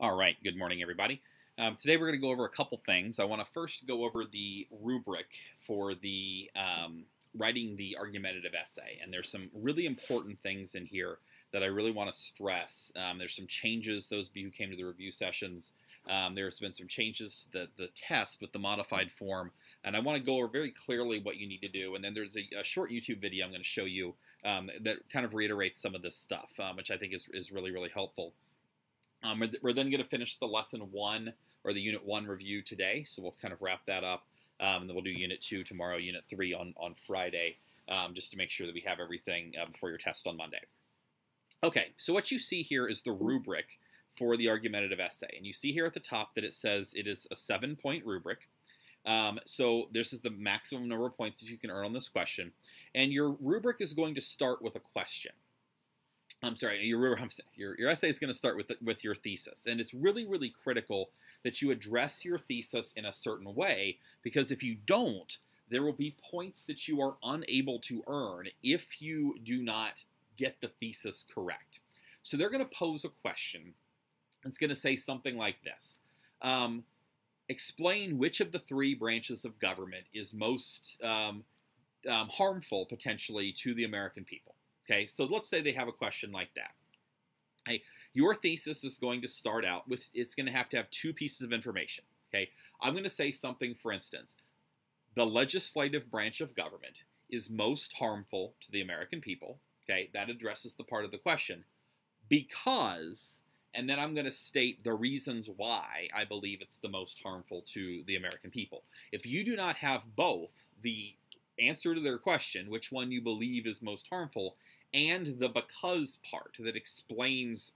All right, good morning, everybody. Um, today we're going to go over a couple things. I want to first go over the rubric for the um, writing the argumentative essay, and there's some really important things in here that I really want to stress. Um, there's some changes, those of you who came to the review sessions, um, there's been some changes to the, the test with the modified form, and I want to go over very clearly what you need to do. And then there's a, a short YouTube video I'm going to show you um, that kind of reiterates some of this stuff, um, which I think is, is really, really helpful. Um, we're, we're, then going to finish the lesson one or the unit one review today, so we'll kind of wrap that up. Um, and then we'll do unit two tomorrow, unit three on, on Friday, um, just to make sure that we have everything uh, before your test on Monday. Okay, so what you see here is the rubric for the argumentative essay. And you see here at the top that it says it is a seven point rubric. Um, so this is the maximum number of points that you can earn on this question. And your rubric is going to start with a question. I'm sorry, your, your, your essay is going to start with, with your thesis. And it's really, really critical that you address your thesis in a certain way, because if you don't, there will be points that you are unable to earn if you do not get the thesis correct. So they're going to pose a question. It's going to say something like this. Um, explain which of the three branches of government is most um, um, harmful potentially to the American people. Okay, so let's say they have a question like that. Hey, your thesis is going to start out with, it's going to have to have two pieces of information. Okay, I'm going to say something, for instance, the legislative branch of government is most harmful to the American people. Okay, that addresses the part of the question because, and then I'm going to state the reasons why I believe it's the most harmful to the American people. If you do not have both the answer to their question, which one you believe is most harmful, and the because part that explains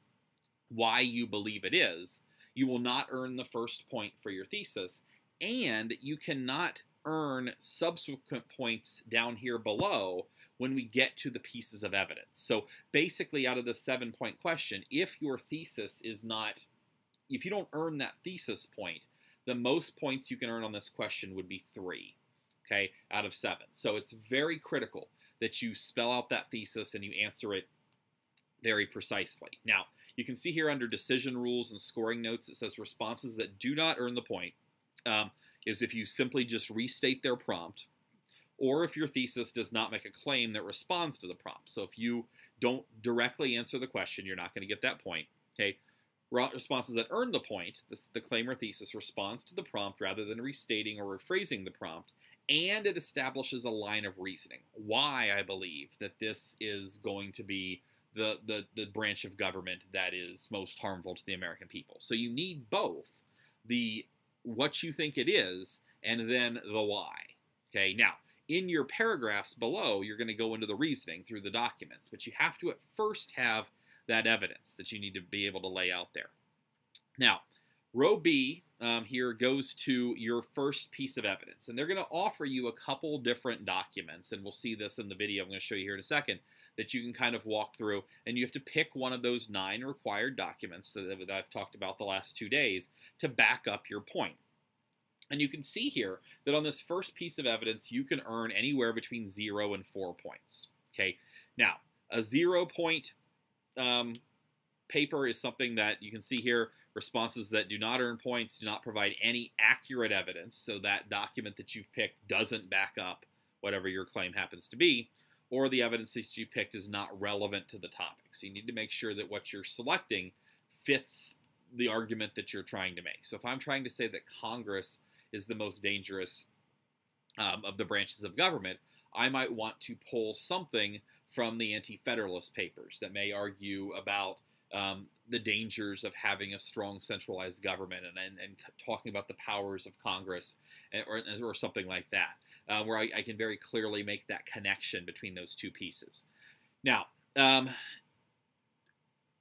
why you believe it is, you will not earn the first point for your thesis, and you cannot earn subsequent points down here below when we get to the pieces of evidence. So basically, out of the seven point question, if your thesis is not, if you don't earn that thesis point, the most points you can earn on this question would be three, okay, out of seven. So it's very critical that you spell out that thesis and you answer it very precisely. Now, you can see here under decision rules and scoring notes, it says responses that do not earn the point um, is if you simply just restate their prompt or if your thesis does not make a claim that responds to the prompt. So if you don't directly answer the question, you're not going to get that point. Okay. Responses that earn the point, the claim or thesis responds to the prompt rather than restating or rephrasing the prompt, and it establishes a line of reasoning. Why I believe that this is going to be the, the, the branch of government that is most harmful to the American people. So you need both the what you think it is and then the why. Okay, now in your paragraphs below, you're going to go into the reasoning through the documents, but you have to at first have that evidence that you need to be able to lay out there. Now, row B um, here goes to your first piece of evidence. And they're going to offer you a couple different documents, and we'll see this in the video I'm going to show you here in a second, that you can kind of walk through. And you have to pick one of those nine required documents that, that I've talked about the last two days to back up your point. And you can see here that on this first piece of evidence, you can earn anywhere between zero and four points. Okay, now a zero point um, paper is something that you can see here responses that do not earn points do not provide any accurate evidence, so that document that you've picked doesn't back up whatever your claim happens to be, or the evidence that you picked is not relevant to the topic. So you need to make sure that what you're selecting fits the argument that you're trying to make. So if I'm trying to say that Congress is the most dangerous um, of the branches of government, I might want to pull something from the Anti Federalist papers that may argue about um, the dangers of having a strong centralized government and, and, and talking about the powers of Congress eh, or, or something like that, uh, where I, I, can very clearly make that connection between those two pieces. Now, um,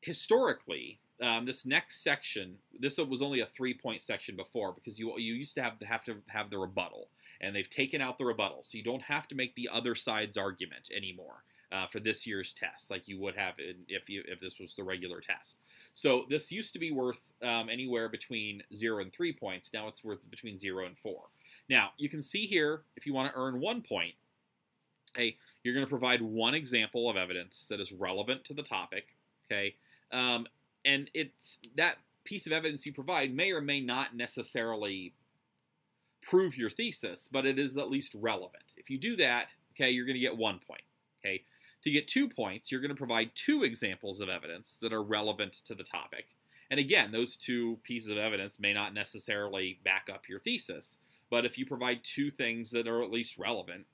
historically, um, this next section, this was only a three-point section before because you you used to have to have to have the rebuttal, and they've taken out the rebuttal, so you don't have to make the other side's argument anymore uh, for this year's test, like you would have if you if this was the regular test. So this used to be worth um, anywhere between zero and three points. Now it's worth between zero and four. Now you can see here if you want to earn one point, hey, you're going to provide one example of evidence that is relevant to the topic. Okay. Um, and it's that piece of evidence you provide may or may not necessarily prove your thesis, but it is at least relevant. If you do that, okay, you're going to get one point. Okay, to get two points, you're going to provide two examples of evidence that are relevant to the topic. And again, those two pieces of evidence may not necessarily back up your thesis, but if you provide two things that are at least relevant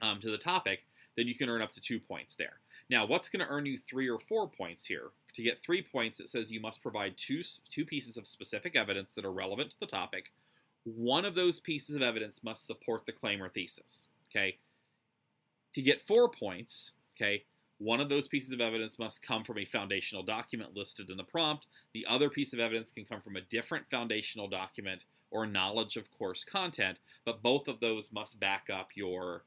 um, to the topic, then you can earn up to two points there. Now, what's going to earn you three or four points here? To get three points, it says you must provide two, two pieces of specific evidence that are relevant to the topic. One of those pieces of evidence must support the claim or thesis. Okay. To get four points, okay, one of those pieces of evidence must come from a foundational document listed in the prompt. The other piece of evidence can come from a different foundational document or knowledge of course content, but both of those must back up your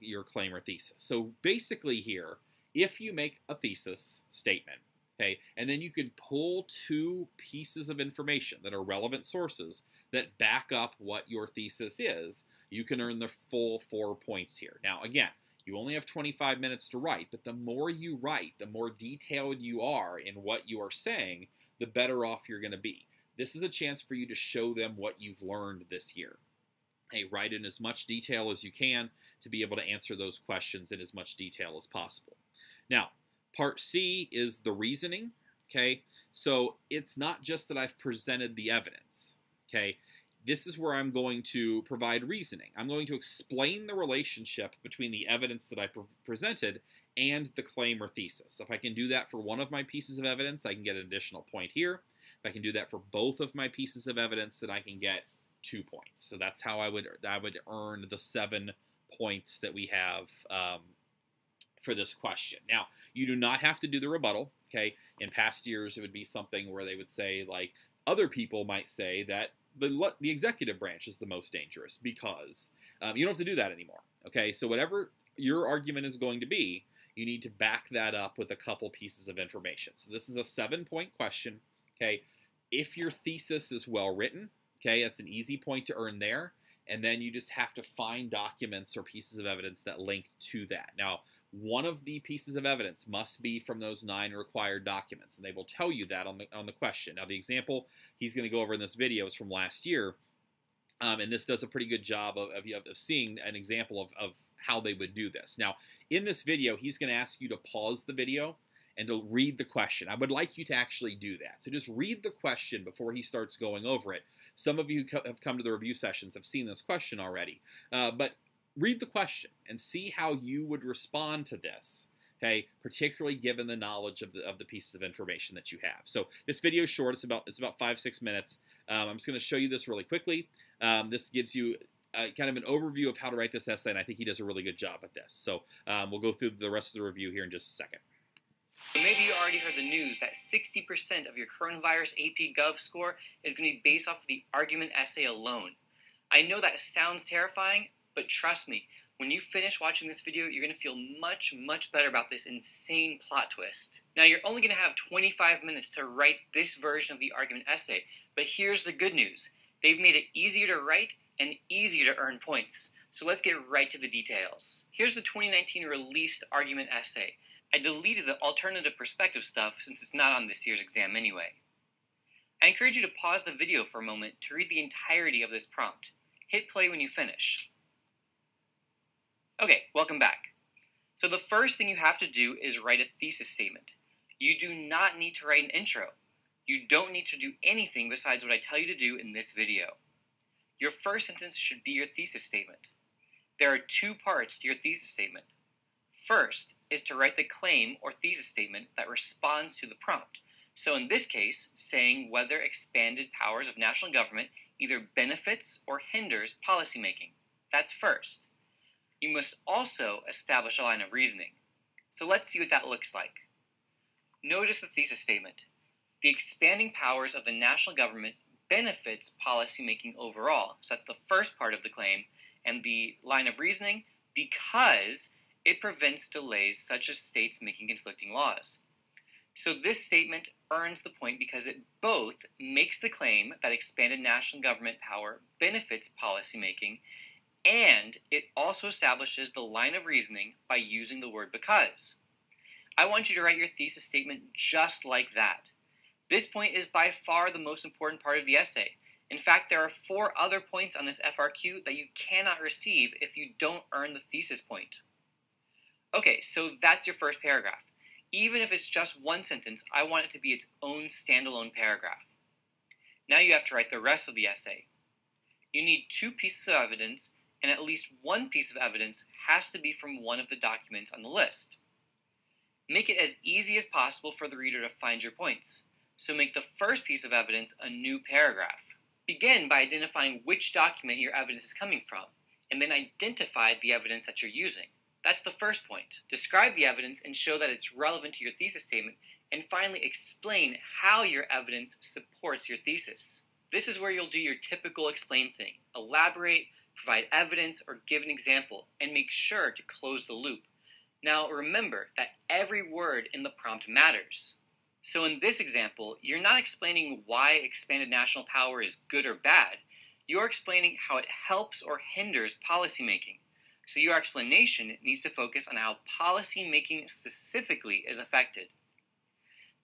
your claim or thesis. So basically here, if you make a thesis statement, okay, and then you can pull two pieces of information that are relevant sources that back up what your thesis is, you can earn the full four points here. Now, again, you only have 25 minutes to write, but the more you write, the more detailed you are in what you are saying, the better off you're going to be. This is a chance for you to show them what you've learned this year. Hey, write in as much detail as you can to be able to answer those questions in as much detail as possible. Now, part C is the reasoning, okay? So it's not just that I've presented the evidence, okay? This is where I'm going to provide reasoning. I'm going to explain the relationship between the evidence that I pre presented and the claim or thesis. If I can do that for one of my pieces of evidence, I can get an additional point here. If I can do that for both of my pieces of evidence, then I can get two points. So that's how I would I would earn the seven points that we have um, for this question. Now, you do not have to do the rebuttal. Okay, in past years, it would be something where they would say like other people might say that the the executive branch is the most dangerous because um, you don't have to do that anymore. Okay, so whatever your argument is going to be, you need to back that up with a couple pieces of information. So this is a seven point question. Okay, if your thesis is well written, okay, that's an easy point to earn there. And then you just have to find documents or pieces of evidence that link to that. Now, one of the pieces of evidence must be from those nine required documents, and they will tell you that on the on the question. Now, the example he's going to go over in this video is from last year, um, and this does a pretty good job of, of, of seeing an example of, of how they would do this. Now, in this video, he's going to ask you to pause the video and to read the question. I would like you to actually do that. So just read the question before he starts going over it. Some of you have come to the review sessions have seen this question already, uh, but read the question and see how you would respond to this. Okay, particularly given the knowledge of the of the pieces of information that you have. So this video is short; it's about it's about five six minutes. Um, I'm just going to show you this really quickly. Um, this gives you uh, kind of an overview of how to write this essay, and I think he does a really good job at this. So um, we'll go through the rest of the review here in just a second. Maybe you already heard the news that 60% of your coronavirus AP Gov score is going to be based off of the argument essay alone. I know that sounds terrifying, but trust me, when you finish watching this video, you're going to feel much, much better about this insane plot twist. Now, you're only going to have 25 minutes to write this version of the argument essay, but here's the good news. They've made it easier to write and easier to earn points. So let's get right to the details. Here's the 2019 released argument essay. I deleted the alternative perspective stuff since it's not on this year's exam anyway. I encourage you to pause the video for a moment to read the entirety of this prompt. Hit play when you finish. Okay, welcome back. So the first thing you have to do is write a thesis statement. You do not need to write an intro. You don't need to do anything besides what I tell you to do in this video. Your first sentence should be your thesis statement. There are two parts to your thesis statement. First is to write the claim or thesis statement that responds to the prompt. So in this case, saying whether expanded powers of national government either benefits or hinders policymaking. That's first you must also establish a line of reasoning. So let's see what that looks like. Notice the thesis statement. The expanding powers of the national government benefits policymaking overall. So that's the first part of the claim. And the line of reasoning, because it prevents delays such as states making conflicting laws. So this statement earns the point because it both makes the claim that expanded national government power benefits policymaking and it also establishes the line of reasoning by using the word because. I want you to write your thesis statement just like that. This point is by far the most important part of the essay. In fact, there are four other points on this FRQ that you cannot receive if you don't earn the thesis point. Okay, so that's your first paragraph. Even if it's just one sentence, I want it to be its own standalone paragraph. Now you have to write the rest of the essay. You need two pieces of evidence, and at least one piece of evidence has to be from one of the documents on the list. Make it as easy as possible for the reader to find your points. So make the first piece of evidence a new paragraph. Begin by identifying which document your evidence is coming from, and then identify the evidence that you're using. That's the first point. Describe the evidence and show that it's relevant to your thesis statement, and finally explain how your evidence supports your thesis. This is where you'll do your typical explain thing. Elaborate, provide evidence, or give an example, and make sure to close the loop. Now remember that every word in the prompt matters. So in this example, you're not explaining why expanded national power is good or bad. You're explaining how it helps or hinders policymaking. So your explanation needs to focus on how policymaking specifically is affected.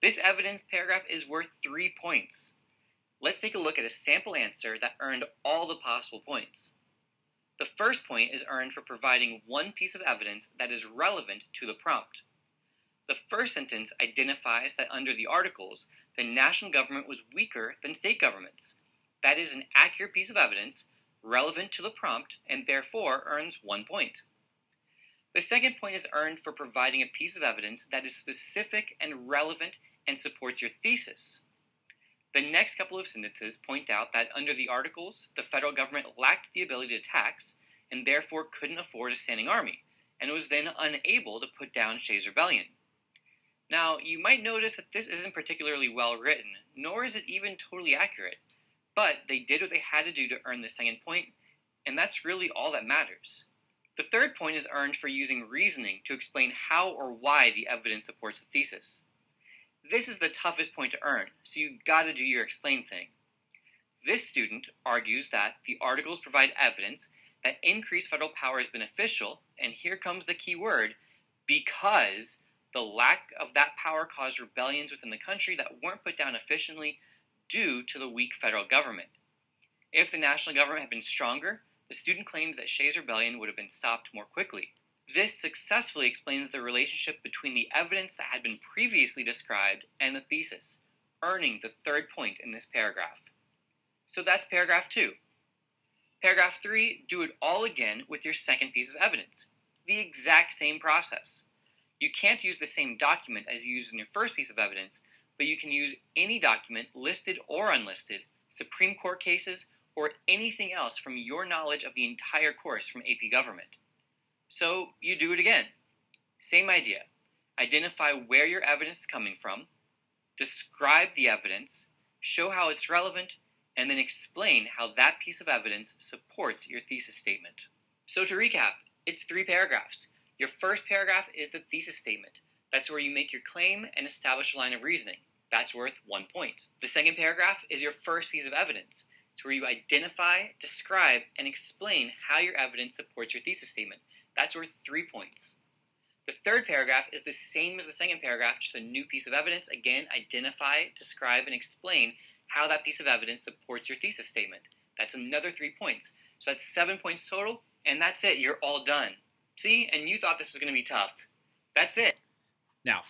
This evidence paragraph is worth three points. Let's take a look at a sample answer that earned all the possible points. The first point is earned for providing one piece of evidence that is relevant to the prompt. The first sentence identifies that under the Articles, the national government was weaker than state governments. That is an accurate piece of evidence, relevant to the prompt, and therefore earns one point. The second point is earned for providing a piece of evidence that is specific and relevant and supports your thesis. The next couple of sentences point out that under the Articles, the federal government lacked the ability to tax and therefore couldn't afford a standing army, and was then unable to put down Shays' rebellion. Now, you might notice that this isn't particularly well written, nor is it even totally accurate, but they did what they had to do to earn the second point, and that's really all that matters. The third point is earned for using reasoning to explain how or why the evidence supports the thesis. This is the toughest point to earn, so you gotta do your explain thing. This student argues that the articles provide evidence that increased federal power is beneficial, and here comes the key word, because the lack of that power caused rebellions within the country that weren't put down efficiently due to the weak federal government. If the national government had been stronger, the student claims that Shays' rebellion would have been stopped more quickly. This successfully explains the relationship between the evidence that had been previously described and the thesis, earning the third point in this paragraph. So that's paragraph 2. Paragraph 3, do it all again with your second piece of evidence. It's the exact same process. You can't use the same document as you used in your first piece of evidence, but you can use any document, listed or unlisted, Supreme Court cases, or anything else from your knowledge of the entire course from AP Government. So you do it again. Same idea. Identify where your evidence is coming from, describe the evidence, show how it's relevant, and then explain how that piece of evidence supports your thesis statement. So to recap, it's three paragraphs. Your first paragraph is the thesis statement. That's where you make your claim and establish a line of reasoning. That's worth one point. The second paragraph is your first piece of evidence. It's where you identify, describe, and explain how your evidence supports your thesis statement. That's worth three points. The third paragraph is the same as the second paragraph, just a new piece of evidence. Again, identify, describe, and explain how that piece of evidence supports your thesis statement. That's another three points. So that's seven points total, and that's it. You're all done. See? And you thought this was going to be tough. That's it. Now,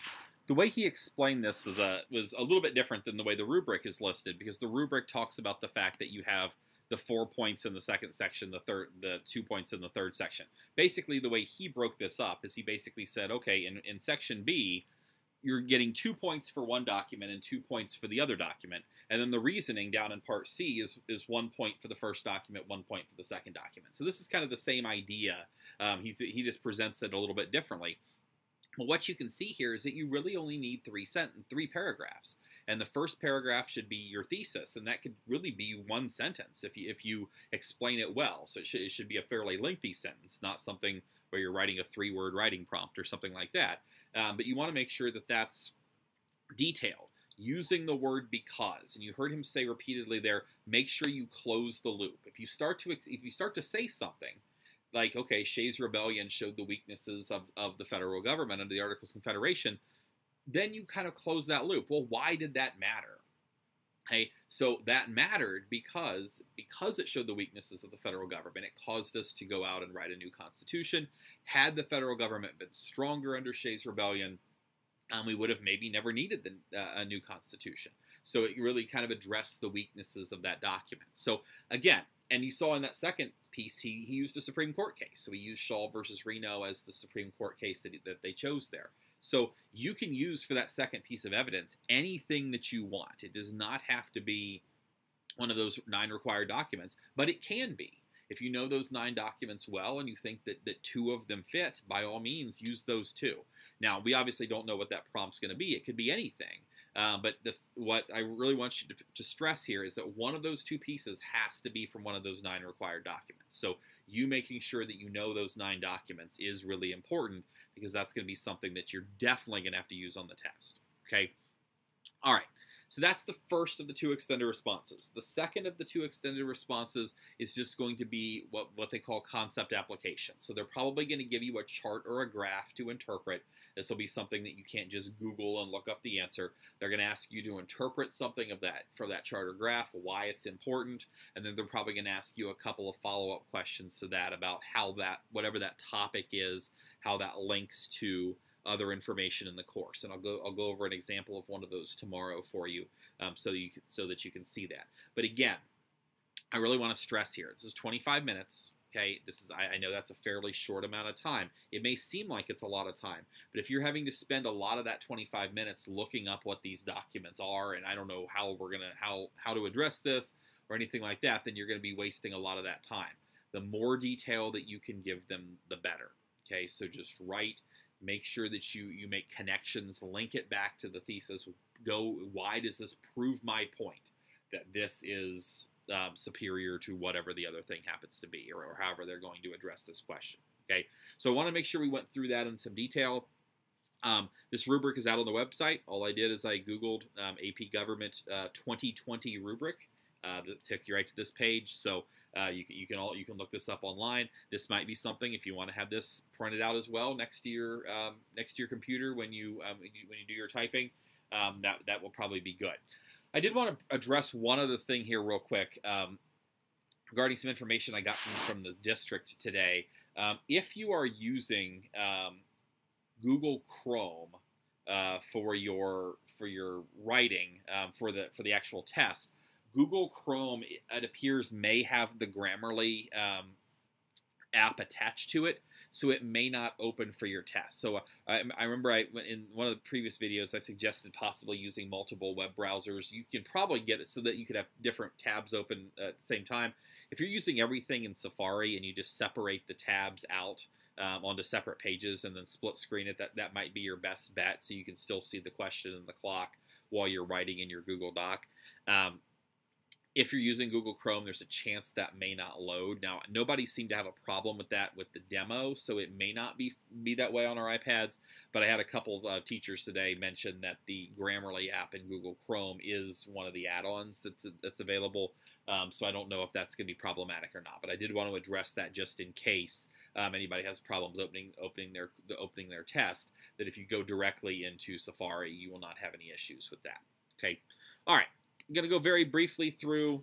the way he explained this was a was a little bit different than the way the rubric is listed because the rubric talks about the fact that you have the four points in the second section, the third, the two points in the third section. Basically, the way he broke this up is he basically said, okay, in, in section B, you're getting two points for one document and two points for the other document. And then the reasoning down in part C is, is one point for the first document, one point for the second document. So this is kind of the same idea. Um, he just presents it a little bit differently. But what you can see here is that you really only need three sent three paragraphs, and the first paragraph should be your thesis, and that could really be one sentence if you if you explain it well. So it should, it should be a fairly lengthy sentence, not something where you're writing a three-word writing prompt or something like that. Um, but you want to make sure that that's detailed using the word because and you heard him say repeatedly there make sure you close the loop if you start to if you start to say something like, okay, Shays' rebellion showed the weaknesses of, of the federal government under the Articles of Confederation, then you kind of close that loop. Well, why did that matter? Hey, so that mattered because because it showed the weaknesses of the federal government. It caused us to go out and write a new constitution. Had the federal government been stronger under Shays' rebellion, um, we would have maybe never needed the, uh, a new constitution. So it really kind of addressed the weaknesses of that document. So again, and you saw in that second piece, he, he used a Supreme Court case. So he used Shaw versus Reno as the Supreme Court case that, he, that they chose there. So you can use for that second piece of evidence anything that you want. It does not have to be one of those nine required documents, but it can be. If you know those nine documents well and you think that, that two of them fit, by all means, use those two. Now, we obviously don't know what that prompt's going to be. It could be anything. Uh, but the, what I really want you to, to, stress here is that one of those two pieces has to be from one of those nine required documents. So you making sure that you know those nine documents is really important because that's going to be something that you're definitely going to have to use on the test. Okay. All right. So that's the first of the two extended responses. The second of the two extended responses is just going to be what, what they call concept application. So they're probably going to give you a chart or a graph to interpret. This will be something that you can't just Google and look up the answer. They're going to ask you to interpret something of that for that chart or graph, why it's important, and then they're probably going to ask you a couple of follow-up questions to that about how that, whatever that topic is, how that links to other information in the course. And I'll go I'll go over an example of one of those tomorrow for you, um, so you so that you can see that. But again, I really want to stress here. This is 25 minutes. Okay, this is I, I know that's a fairly short amount of time. It may seem like it's a lot of time, but if you're having to spend a lot of that 25 minutes looking up what these documents are, and I don't know how we're gonna how how to address this or anything like that, then you're going to be wasting a lot of that time. The more detail that you can give them, the better. Okay, so just write make sure that you you make connections link it back to the thesis. Go why does this prove my point that this is um, superior to whatever the other thing happens to be or, or however they're going to address this question okay? So i want to make sure we went through that in some detail. Um, this rubric is out on the website. All i did is i googled um, ap government uh, 2020 rubric uh, that took you right to this page. So uh, you, you, can all you can look this up online. This might be something if you want to have this printed out as well next to your um, next to your computer when you, um, when you, when you do your typing. Um, that that will probably be good. I did want to address one other thing here real quick um, regarding some information I got from, from the district today. Um, if you are using um, Google Chrome uh, for your for your writing for the for the actual test, Google Chrome, it appears, may have the Grammarly um, app attached to it, so it may not open for your test. So uh, I, I, remember I in one of the previous videos I suggested possibly using multiple web browsers. You can probably get it so that you could have different tabs open at the same time. If you're using everything in Safari and you just separate the tabs out um, onto separate pages and then split screen it, that, that might be your best bet so you can still see the question and the clock while you're writing in your Google Doc. Um, if you're using Google Chrome, there's a chance that may not load. Now, nobody seemed to have a problem with that with the demo, so it may not be be that way on our iPads. But I had a couple of uh, teachers today mention that the Grammarly app in Google Chrome is one of the add-ons that's that's available. Um, so I don't know if that's going to be problematic or not. But I did want to address that just in case um, anybody has problems opening opening their opening their test. That if you go directly into Safari, you will not have any issues with that. Okay. All right. I'm going to go very briefly through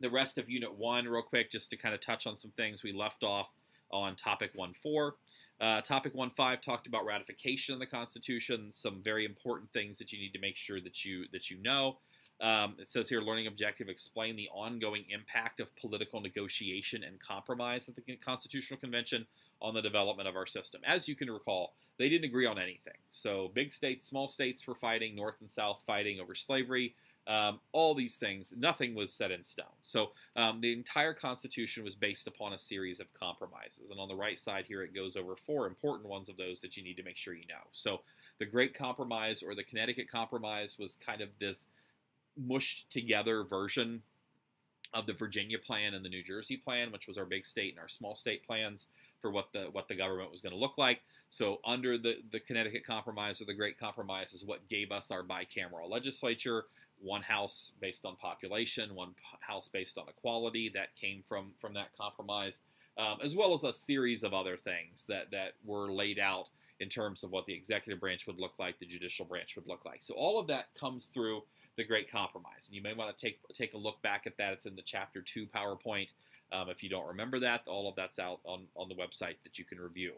the rest of Unit 1 real quick just to kind of touch on some things we left off on Topic 1.4. Uh, topic 1.5 talked about ratification of the Constitution, some very important things that you need to make sure that you that you know. Um, it says here, learning objective, explain the ongoing impact of political negotiation and compromise at the Constitutional Convention on the development of our system. As you can recall, they didn't agree on anything. So big states, small states were fighting, North and South fighting over slavery. Um, all these things, nothing was set in stone. So um, the entire Constitution was based upon a series of compromises. And on the right side here, it goes over four important ones of those that you need to make sure you know. So the Great Compromise or the Connecticut Compromise was kind of this mushed together version of the Virginia plan and the New Jersey plan, which was our big state and our small state plans for what the what the government was going to look like. So under the the Connecticut Compromise or the Great Compromise is what gave us our bicameral legislature one house based on population, one house based on equality that came from from that compromise, um, as well as a series of other things that that were laid out in terms of what the executive branch would look like, the judicial branch would look like. So all of that comes through the Great Compromise. And you may want to take take a look back at that. It's in the Chapter 2 PowerPoint. Um, if you don't remember that, all of that's out on, on the website that you can review.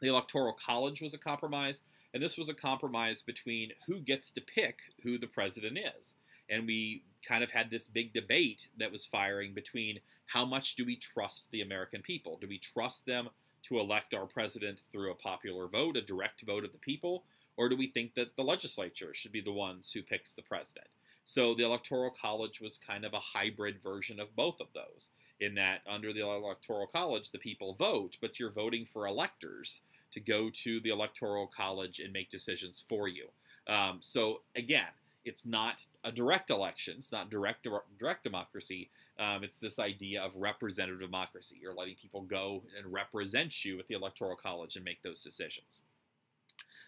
The Electoral College was a compromise, and this was a compromise between who gets to pick who the president is. And we kind of had this big debate that was firing between how much do we trust the American people? Do we trust them to elect our president through a popular vote, a direct vote of the people, or do we think that the legislature should be the ones who picks the president? So the Electoral College was kind of a hybrid version of both of those, in that under the Electoral College, the people vote, but you're voting for electors to go to the Electoral College and make decisions for you. Um, so again, it's not a direct election. It's not direct direct democracy. Um, it's this idea of representative democracy. You're letting people go and represent you at the Electoral College and make those decisions.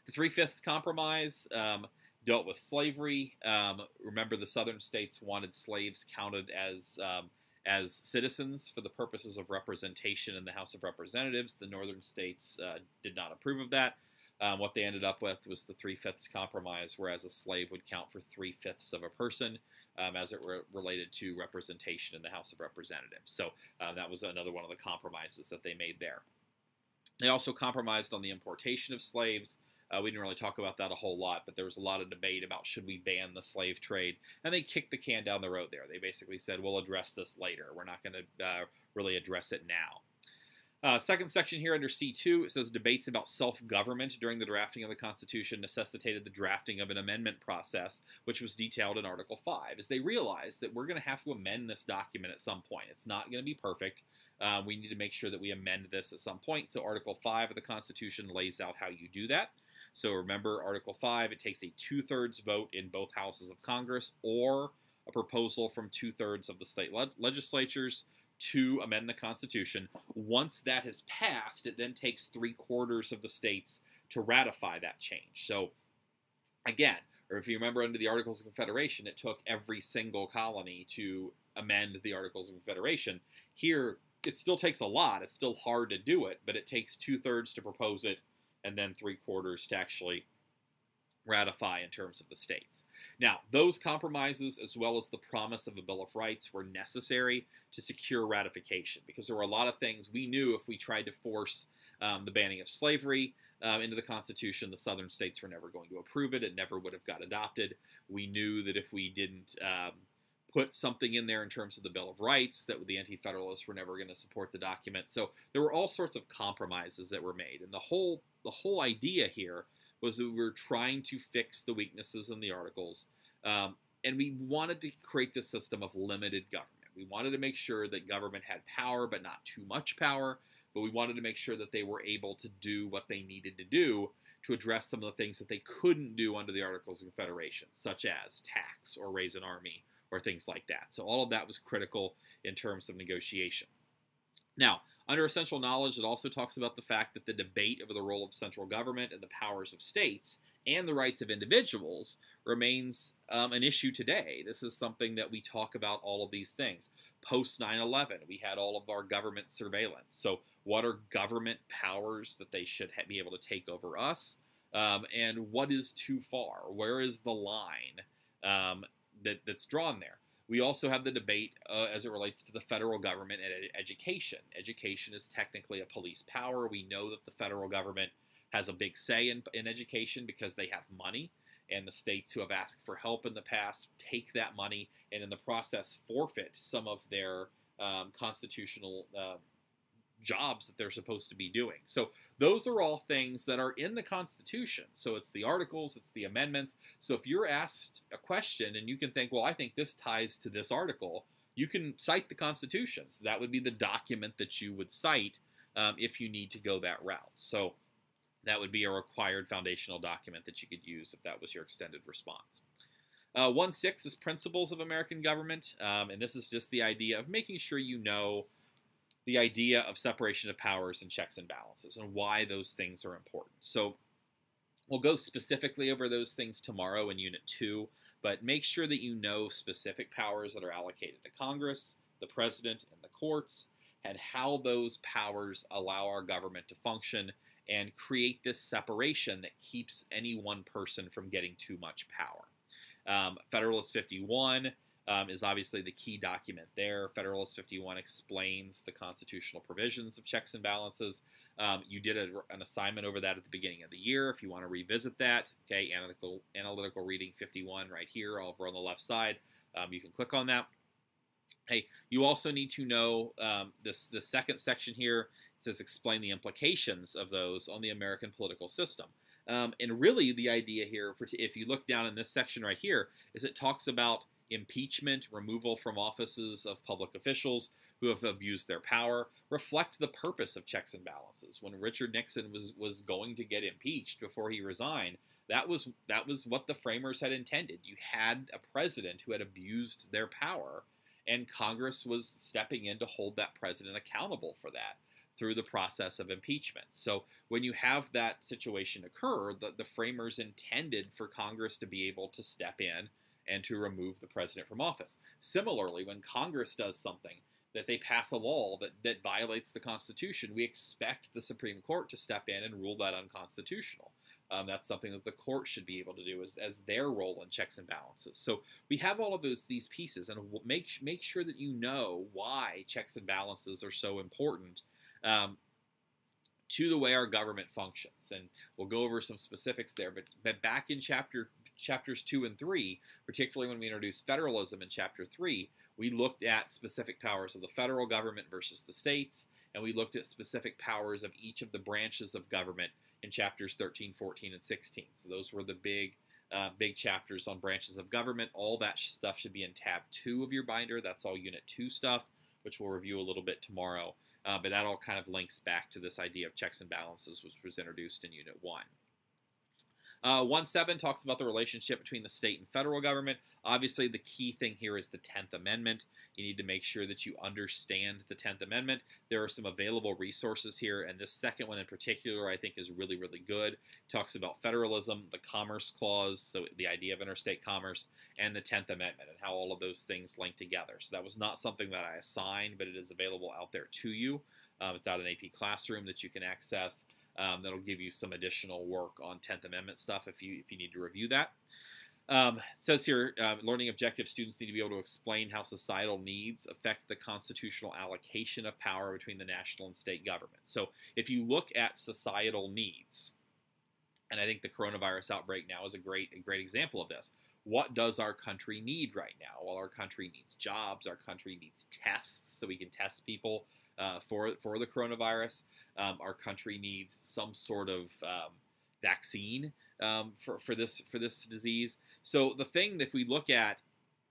The Three Fifths Compromise um, dealt with slavery. Um, remember, the Southern states wanted slaves counted as um, as citizens for the purposes of representation in the House of Representatives. The Northern states uh, did not approve of that. Um, what they ended up with was the three fifths compromise, whereas a slave would count for three fifths of a person um, as it re- related to representation in the House of Representatives. So uh, that was another one of the compromises that they made there. They also compromised on the importation of slaves. Uh, we didn't really talk about that a whole lot, but there was a lot of debate about should we ban the slave trade, and they kicked the can down the road there. They basically said, we'll address this later. We're not going to uh, really address it now. Uh, second section here under C2, it says debates about self-government during the drafting of the Constitution necessitated the drafting of an amendment process, which was detailed in Article 5, as they realized that we're going to have to amend this document at some point. It's not going to be perfect. Um, we need to make sure that we amend this at some point. So Article 5 of the Constitution lays out how you do that. So remember, Article 5, it takes a two-thirds vote in both houses of Congress or a proposal from two-thirds of the state le legislatures to amend the Constitution. Once that has passed, it then takes three quarters of the states to ratify that change. So, again, or if you remember under the Articles of Confederation, it took every single colony to amend the Articles of Confederation. Here, it still takes a lot. It's still hard to do it, but it takes two thirds to propose it and then three quarters to actually ratify in terms of the states. Now, those compromises, as well as the promise of a Bill of Rights, were necessary to secure ratification because there were a lot of things we knew if we tried to force um, the banning of slavery um, into the Constitution, the southern states were never going to approve it. It never would have got adopted. We knew that if we didn't um, put something in there in terms of the Bill of Rights, that the Anti Federalists were never going to support the document. So there were all sorts of compromises that were made, and the whole the whole idea here was that we were trying to fix the weaknesses in the articles, um, and we wanted to create this system of limited government. We wanted to make sure that government had power, but not too much power. But we wanted to make sure that they were able to do what they needed to do to address some of the things that they couldn't do under the Articles of Confederation, such as tax or raise an army or things like that. So all of that was critical in terms of negotiation. Now, under essential knowledge, it also talks about the fact that the debate over the role of central government and the powers of states and the rights of individuals remains um, an issue today. This is something that we talk about all of these things. Post 9 11, we had all of our government surveillance. So, what are government powers that they should be able to take over us? Um, and what is too far? Where is the line um, that, that's drawn there? We also have the debate uh, as it relates to the federal government and ed- education. Education is technically a police power. We know that the federal government has a big say in, in education because they have money, and the states who have asked for help in the past take that money and, in the process, forfeit some of their um, constitutional uh, jobs that they're supposed to be doing. So those are all things that are in the Constitution. So it's the articles, it's the amendments. So if you're asked a question and you can think, well, I think this ties to this article, you can cite the Constitution. So that would be the document that you would cite um, if you need to go that route. So that would be a required foundational document that you could use if that was your extended response. Uh, 1.6 is Principles of American Government, um, and this is just the idea of making sure you know the idea of separation of powers and checks and balances and why those things are important. So we'll go specifically over those things tomorrow in Unit 2, but make sure that you know specific powers that are allocated to Congress, the President, and the courts, and how those powers allow our government to function and create this separation that keeps any one person from getting too much power. Um, Federalist 51 um, is obviously the key document there. Federalist 51 explains the constitutional provisions of checks and balances. Um, you did a, an assignment over that at the beginning of the year. If you want to revisit that, okay, analytical analytical reading 51 right here over on the left side. Um, you can click on that. Hey, you also need to know um, this the second section here. It says explain the implications of those on the American political system. Um, and really, the idea here, if you look down in this section right here, is it talks about impeachment, removal from offices of public officials who have abused their power, reflect the purpose of checks and balances. When Richard Nixon was was going to get impeached before he resigned, that was that was what the framers had intended. You had a president who had abused their power, and Congress was stepping in to hold that president accountable for that through the process of impeachment. So when you have that situation occur, the, the framers intended for Congress to be able to step in and to remove the president from office. Similarly, when Congress does something that they pass a law that, that violates the Constitution, we expect the Supreme Court to step in and rule that unconstitutional. Um, that's something that the court should be able to do as, as their role in checks and balances. So we have all of those these pieces, and make make sure that you know why checks and balances are so important um, to the way our government functions. And we'll go over some specifics there. But but back in chapter chapters two and three, particularly when we introduced federalism in chapter three, we looked at specific powers of the federal government versus the states, and we looked at specific powers of each of the branches of government in chapters 13, 14, and 16. So those were the big uh, big chapters on branches of government. All that stuff should be in tab two of your binder. That's all unit two stuff, which we'll review a little bit tomorrow. Uh, but that all kind of links back to this idea of checks and balances, which was introduced in unit one. Uh, seven talks about the relationship between the state and federal government. Obviously, the key thing here is the 10th Amendment. You need to make sure that you understand the 10th Amendment. There are some available resources here, and this second one in particular I think is really, really good. It talks about federalism, the Commerce Clause, so the idea of interstate commerce, and the 10th Amendment, and how all of those things link together. So that was not something that I assigned, but it is available out there to you. Um, it's out in AP Classroom that you can access. Um, that'll give you some additional work on 10th Amendment stuff if you if you need to review that. Um, says here, uh, learning objective students need to be able to explain how societal needs affect the constitutional allocation of power between the national and state government. So if you look at societal needs, and I think the coronavirus outbreak now is a great a great example of this. What does our country need right now? Well, our country needs jobs. Our country needs tests so we can test people uh, for for the coronavirus. Um, our country needs some sort of um, vaccine um, for for this for this disease. So the thing that if we look at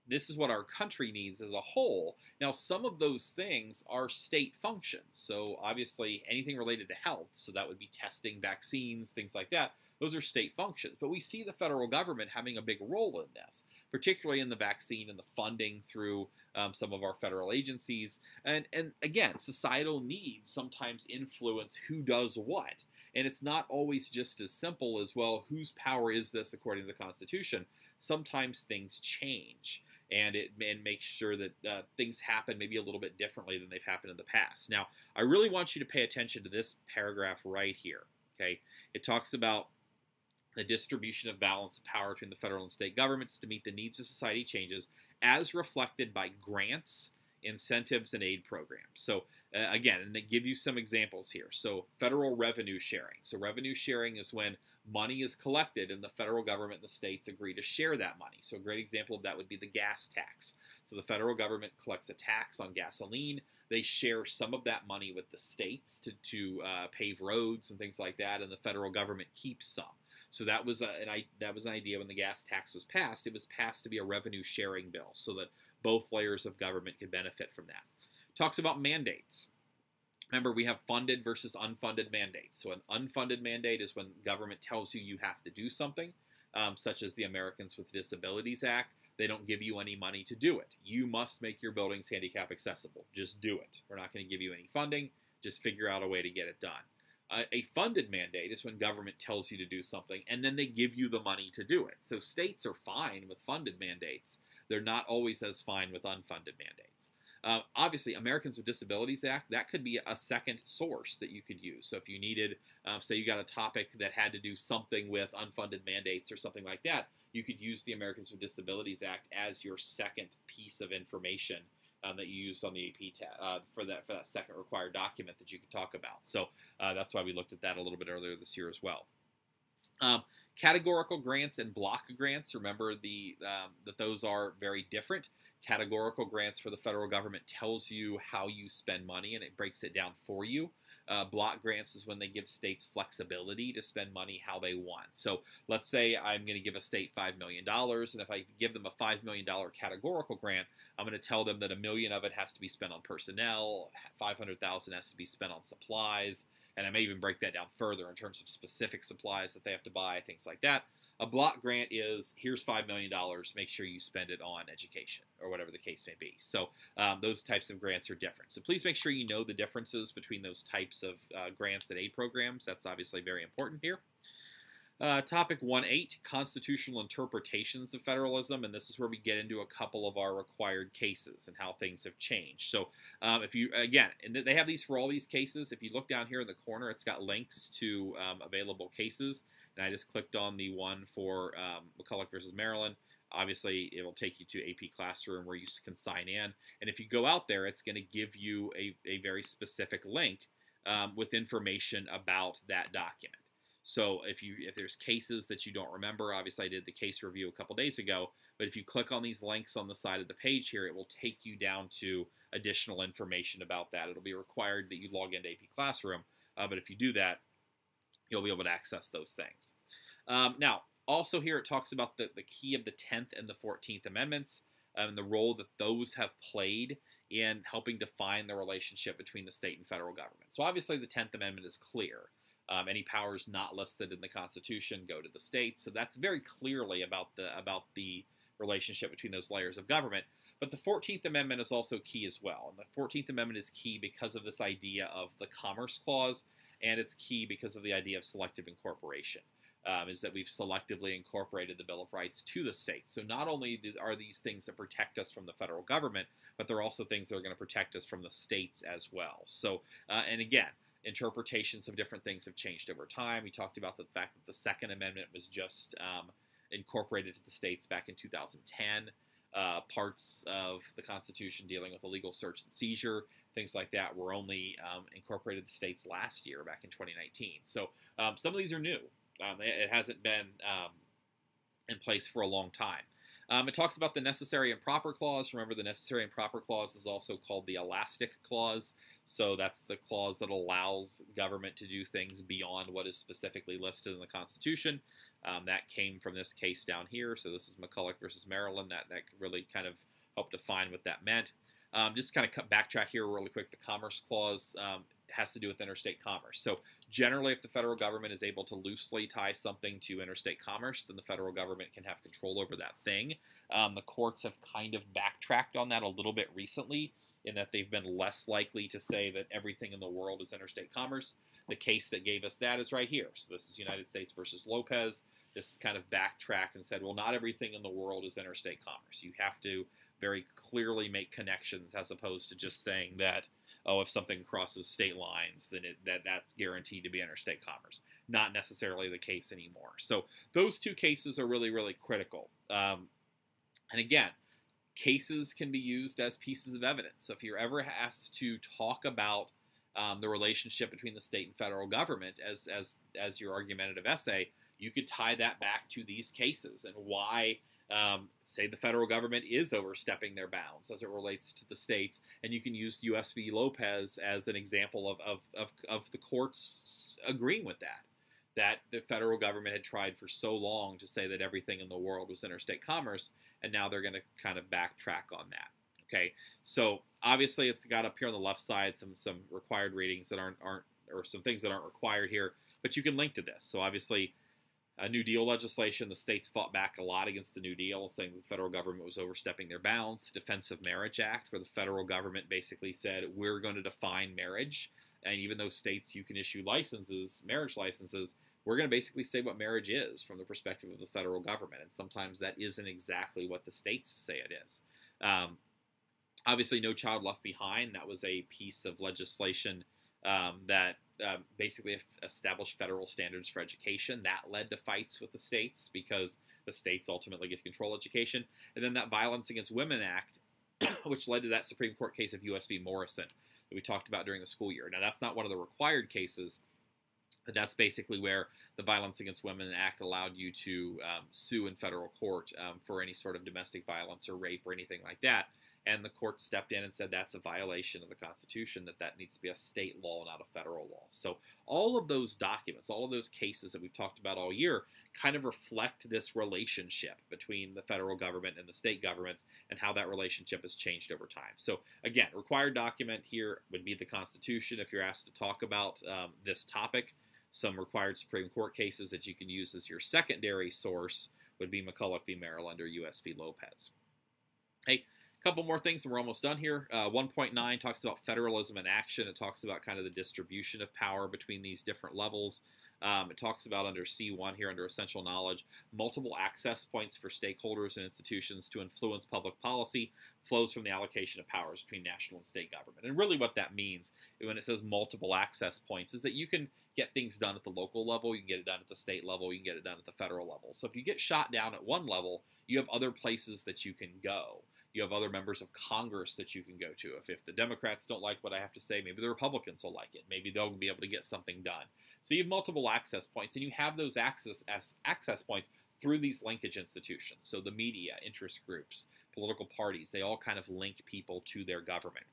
this is what our country needs as a whole. Now, some of those things are state functions. So, obviously, anything related to health, so that would be testing, vaccines, things like that, those are state functions. But we see the federal government having a big role in this, particularly in the vaccine and the funding through um, some of our federal agencies. And, and again, societal needs sometimes influence who does what. And it's not always just as simple as, well, whose power is this according to the Constitution? Sometimes things change and it and makes sure that uh, things happen maybe a little bit differently than they've happened in the past. Now, I really want you to pay attention to this paragraph right here. Okay, it talks about the distribution of balance of power between the federal and state governments to meet the needs of society changes as reflected by grants, incentives, and aid programs. So, uh, again, and they give you some examples here. So, federal revenue sharing. So, revenue sharing is when money is collected and the federal government and the states agree to share that money. So, a great example of that would be the gas tax. So, the federal government collects a tax on gasoline. They share some of that money with the states to, to uh, pave roads and things like that, and the federal government keeps some. So that was a, an that was an idea when the gas tax was passed. It was passed to be a revenue sharing bill, so that both layers of government could benefit from that. Talks about mandates. Remember, we have funded versus unfunded mandates. So an unfunded mandate is when government tells you you have to do something, um, such as the Americans with Disabilities Act. They don't give you any money to do it. You must make your buildings handicap accessible. Just do it. We're not going to give you any funding. Just figure out a way to get it done. A funded mandate is when government tells you to do something and then they give you the money to do it. So states are fine with funded mandates. They're not always as fine with unfunded mandates. uh, obviously, Americans with Disabilities Act, that could be a second source that you could use. So if you needed, um, say, you got a topic that had to do something with unfunded mandates or something like that, you could use the Americans with Disabilities Act as your second piece of information um, that you used on the AP tab uh, for that for that second required document that you could talk about. So uh, that's why we looked at that a little bit earlier this year as well. Um, categorical grants and block grants. Remember the um, that those are very different. Categorical grants for the federal government tells you how you spend money and it breaks it down for you. Uh, block grants is when they give states flexibility to spend money how they want. So let's say I'm going to give a state $5 million, and if I give them a $5 million categorical grant, I'm going to tell them that a million of it has to be spent on personnel, 500,000 has to be spent on supplies, and I may even break that down further in terms of specific supplies that they have to buy, things like that. A block grant is here's $5 million, make sure you spend it on education or whatever the case may be. So um, those types of grants are different. So please make sure you know the differences between those types of uh, grants and aid programs. That's obviously very important here. Uh, topic 1.8, constitutional interpretations of federalism, and this is where we get into a couple of our required cases and how things have changed. So um, if you, again, and they have these for all these cases. If you look down here in the corner, it's got links to um, available cases, and I just clicked on the one for um, McCulloch versus Maryland. Obviously, it will take you to AP Classroom where you can sign in, and if you go out there, it's going to give you a, a very specific link um, with information about that document. So if you if there's cases that you don't remember, obviously I did the case review a couple days ago, but if you click on these links on the side of the page here, it will take you down to additional information about that. It'll be required that you log into AP Classroom, uh, but if you do that, you'll be able to access those things. Um, now, also here it talks about the, the key of the 10th and the 14th Amendments um, and the role that those have played in helping define the relationship between the state and federal government. So obviously the 10th Amendment is clear. Um, any powers not listed in the Constitution go to the states. So that's very clearly about the about the relationship between those layers of government. But the 14th Amendment is also key as well. And the 14th Amendment is key because of this idea of the Commerce Clause, and it's key because of the idea of selective incorporation. Um, is that we've selectively incorporated the Bill of Rights to the states. So not only are these things that protect us from the federal government, but they're also things that are going to protect us from the states as well. So, uh, and again, interpretations of different things have changed over time. We talked about the fact that the Second Amendment was just um, incorporated to the states back in 2010. Uh, parts of the Constitution dealing with illegal search and seizure, things like that, were only um, incorporated the states last year, back in 2019. So um, some of these are new. Um, it, it, hasn't been um, in place for a long time. Um, it talks about the necessary and proper clause. Remember, the necessary and proper clause is also called the elastic clause. So that's the clause that allows government to do things beyond what is specifically listed in the Constitution. Um, that came from this case down here. So this is McCulloch versus Maryland. That, that really kind of helped define what that meant. Um, just kind of backtrack here really quick. The Commerce Clause um, has to do with interstate commerce. So generally, if the federal government is able to loosely tie something to interstate commerce, then the federal government can have control over that thing. Um, the courts have kind of backtracked on that a little bit recently in that they've been less likely to say that everything in the world is interstate commerce. The case that gave us that is right here. So this is United States versus Lopez. This kind of backtracked and said, well, not everything in the world is interstate commerce. You have to very clearly make connections as opposed to just saying that oh if something crosses state lines then it, that that's guaranteed to be interstate commerce not necessarily the case anymore so those two cases are really really critical um, and again cases can be used as pieces of evidence so if you're ever asked to talk about um, the relationship between the state and federal government as as as your argumentative essay you could tie that back to these cases and why um, say the federal government is overstepping their bounds as it relates to the states, and you can use U.S. v. Lopez as an example of, of, of, of the courts agreeing with that. That the federal government had tried for so long to say that everything in the world was interstate commerce, and now they're going to kind of backtrack on that. Okay, so obviously it's got up here on the left side some some required readings that aren't aren't or some things that aren't required here, but you can link to this. So obviously uh, New Deal legislation, the states fought back a lot against the New Deal, saying the federal government was overstepping their bounds. Defense of Marriage Act, where the federal government basically said, we're going to define marriage. And even though states you can issue licenses, marriage licenses, we're going to basically say what marriage is from the perspective of the federal government. And sometimes that isn't exactly what the states say it is. Um, obviously, No Child Left Behind. That was a piece of legislation um, that um, basically established federal standards for education. That led to fights with the states because the states ultimately get to control education. And then that Violence Against Women Act, which led to that Supreme Court case of U.S. v. Morrison that we talked about during the school year. Now, that's not one of the required cases, that's basically where the Violence Against Women Act allowed you to um, sue in federal court um, for any sort of domestic violence or rape or anything like that and the court stepped in and said that's a violation of the Constitution, that that needs to be a state law, not a federal law. So all of those documents, all of those cases that we've talked about all year, kind of reflect this relationship between the federal government and the state governments and how that relationship has changed over time. So again, required document here would be the Constitution if you're asked to talk about um, this topic. Some required Supreme Court cases that you can use as your secondary source would be McCulloch v. Maryland or U.S. v. Lopez. Hey, a couple more things and we're almost done here. Uh, 1.9 talks about federalism in action. It talks about kind of the distribution of power between these different levels. Um, it talks about under C1 here, under essential knowledge, multiple access points for stakeholders and institutions to influence public policy flows from the allocation of powers between national and state government. And really, what that means when it says multiple access points is that you can get things done at the local level, you can get it done at the state level, you can get it done at the federal level. So if you get shot down at one level, you have other places that you can go. You have other members of Congress that you can go to. If, if the Democrats don't like what I have to say, maybe the Republicans will like it. Maybe they'll be able to get something done. So you have multiple access points, and you have those access access points through these linkage institutions. So the media, interest groups, political parties, they all kind of link people to their government.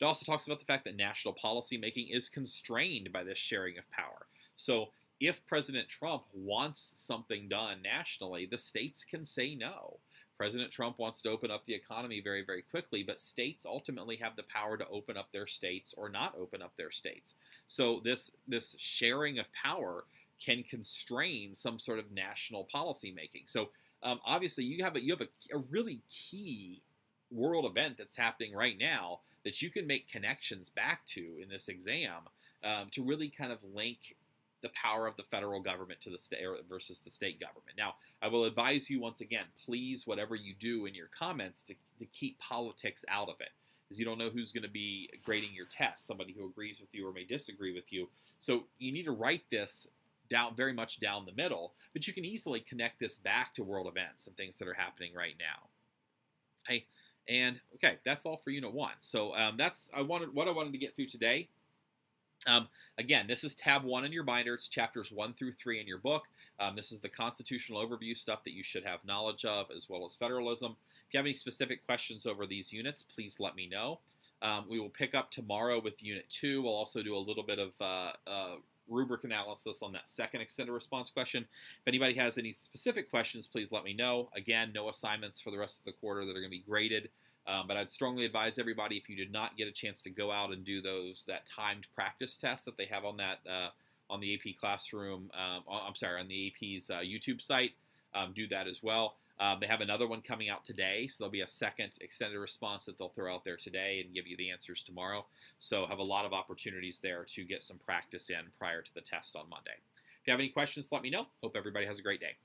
It also talks about the fact that national policy making is constrained by this sharing of power. So if President Trump wants something done nationally, the states can say no. President Trump wants to open up the economy very, very quickly, but states ultimately have the power to open up their states or not open up their states. So this this sharing of power can constrain some sort of national policy making. So um, obviously, you have a you have a, a really key world event that's happening right now that you can make connections back to in this exam um, to really kind of link the power of the federal government to the state versus the state government. Now, I will advise you once again, please, whatever you do in your comments, to, to keep politics out of it, because you don't know who's going to be grading your test, somebody who agrees with you or may disagree with you. So you need to write this down very much down the middle, but you can easily connect this back to world events and things that are happening right now. Hey, and okay, that's all for Unit One. So um, that's I wanted what I wanted to get through today. Um, again, this is tab one in your binder. It's chapters one through three in your book. Um, this is the constitutional overview stuff that you should have knowledge of, as well as federalism. If you have any specific questions over these units, please let me know. Um, we will pick up tomorrow with unit two. We'll also do a little bit of uh, uh, rubric analysis on that second extended response question. If anybody has any specific questions, please let me know. Again, no assignments for the rest of the quarter that are going to be graded. Um, but I'd strongly advise everybody if you did not get a chance to go out and do those that timed practice test that they have on that uh, on the AP Classroom. Um, I'm sorry, on the AP's uh, YouTube site, um, do that as well. Um, they have another one coming out today, so there'll be a second extended response that they'll throw out there today and give you the answers tomorrow. So have a lot of opportunities there to get some practice in prior to the test on Monday. If you have any questions, let me know. Hope everybody has a great day.